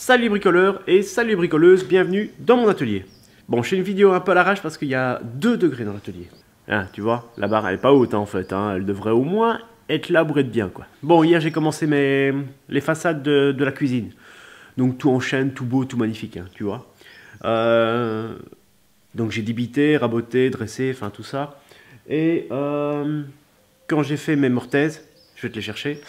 Salut bricoleurs et salut bricoleuses, bienvenue dans mon atelier. Bon, je fais une vidéo un peu à l'arrache parce qu'il y a 2 degrés dans l'atelier. Hein, tu vois, la barre elle est pas haute hein, en fait, hein. elle devrait au moins être là pour être bien quoi. Bon, hier j'ai commencé mes, les façades de, la cuisine. Donc tout en chaîne, tout beau, tout magnifique, tu vois. Euh, donc j'ai débité, raboté, dressé, enfin tout ça. Et euh, quand j'ai fait mes mortaises, je vais te les chercher.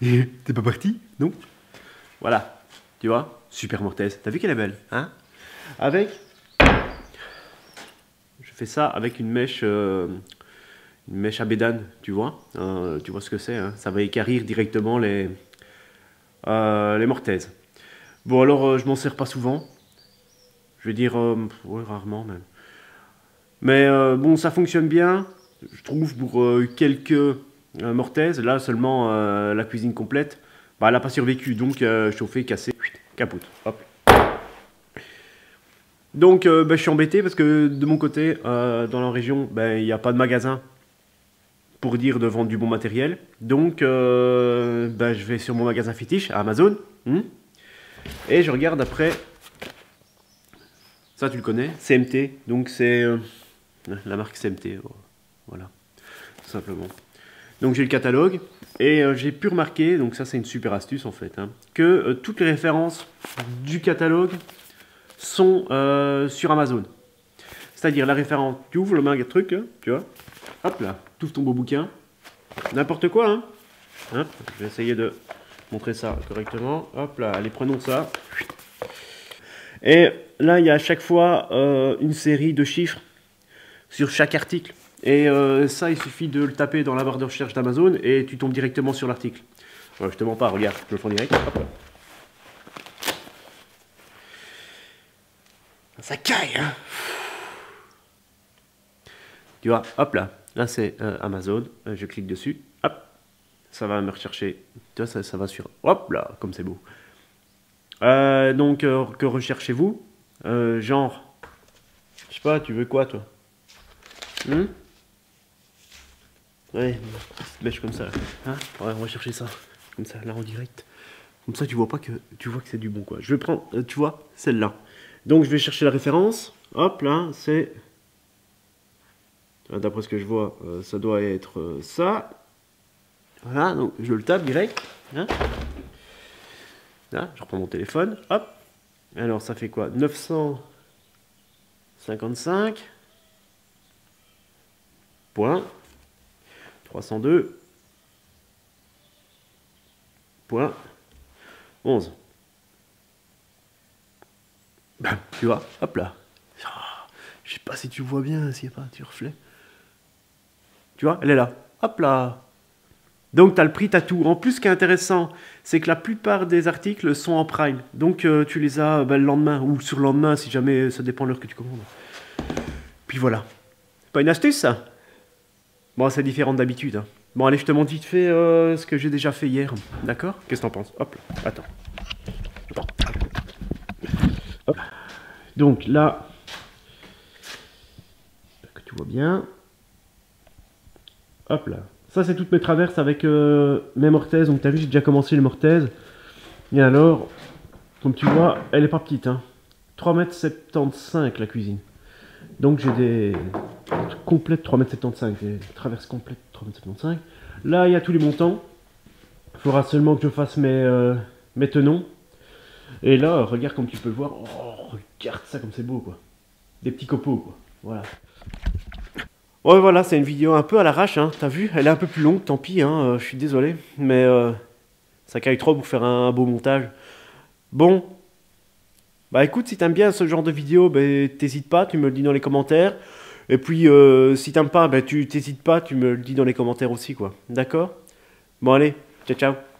T'es pas parti Non? Voilà, tu vois, super mortaise. T'as vu qu'elle est belle, hein? Avec... Je fais ça avec une mèche... Euh, une mèche à bédane, tu vois euh, Tu vois ce que c'est, hein? Ça va écarrir directement les... Euh, les mortaises. Bon, alors, je m'en sers pas souvent. Je veux dire, ouais, rarement même. Mais bon, ça fonctionne bien, je trouve, pour quelques euh, mortaise, là seulement euh, la cuisine complète, bah, elle n'a pas survécu, donc euh, chauffé, cassé, capote. Hop. Donc bah, je suis embêté parce que de mon côté, dans la région, bah, il n'y a pas de magasin pour dire de vendre du bon matériel. Donc bah, je vais sur mon magasin fétiche à Amazon. Hmm, et je regarde après. Ça tu le connais, CMT. Donc c'est la marque CMT. Voilà, tout simplement. Donc j'ai le catalogue et euh, j'ai pu remarquer, donc ça c'est une super astuce en fait, hein, que euh, toutes les références du catalogue sont euh, sur Amazon. C'est-à-dire la référence, tu ouvres le magasin truc, hein, tu vois, hop là, tu ouvres ton beau bouquin, n'importe quoi, hein. Hop, je vais essayer de montrer ça correctement, hop là, allez prenons ça. Et là il y a à chaque fois une série de chiffres sur chaque article. Et euh, ça, il suffit de le taper dans la barre de recherche d'Amazon et tu tombes directement sur l'article. Je te mens pas, regarde, je le fais direct. Ça caille, hein. Tu vois, hop là, là c'est euh, Amazon, euh, je clique dessus, hop, ça va me rechercher, tu vois, ça, ça va sur, hop là, comme c'est beau. donc, que recherchez-vous? Genre, je sais pas, tu veux quoi toi? Hmm? Ouais, petite mèche comme ça. Hein on va chercher ça. Comme ça, là en direct. Comme ça, tu vois pas que tu vois que c'est du bon quoi. Je vais prendre, euh, tu vois, celle-là. Donc je vais chercher la référence. Hop là, c'est. Euh, d'après ce que je vois, euh, ça doit être ça. Voilà, donc je le tape direct. Hein là, je reprends mon téléphone. Hop. Alors ça fait quoi? 955. Point. 302. Point 11. Ben, tu vois, hop là. Ah, je sais pas si tu vois bien, a pas tu reflet. Tu vois, elle est là. Hop là. Donc tu as le prix, tout. En plus, ce qui est intéressant, c'est que la plupart des articles sont en prime. Donc euh, tu les as ben, le lendemain ou sur le lendemain, si jamais ça dépend de l'heure que tu commandes. Puis voilà. Pas une astuce ça? Bon, c'est différent d'habitude. Hein. Bon, allez, je te montre vite fait euh, ce que j'ai déjà fait hier. D'accord? Qu'est-ce que t'en penses? Hop, attends. Donc là, que tu vois bien. Hop là. Ça, c'est toutes mes traverses avec euh, mes mortaises. Donc, tu as vu, j'ai déjà commencé les mortaises. Et alors, comme tu vois, elle est pas petite. Hein. 3m75 la cuisine. Donc j'ai des complètes 3m75, des traverses complètes 3m75. Là, il y a tous les montants. Il faudra seulement que je fasse mes, euh, mes tenons. Et là, regarde comme tu peux le voir. Oh, regarde ça comme c'est beau, quoi. Des petits copeaux, quoi. Voilà. Ouais, voilà, c'est une vidéo un peu à l'arrache, hein. T'as vu? Elle est un peu plus longue, tant pis, hein. Euh, je suis désolé. Mais euh, ça caille trop pour faire un beau montage. Bon, bah écoute, si t'aimes bien ce genre de vidéo, ben t'hésites pas, tu me le dis dans les commentaires. Et puis euh, si t'aimes pas, ben tu t'hésites pas, tu me le dis dans les commentaires aussi, quoi. D'accord? Bon allez, ciao ciao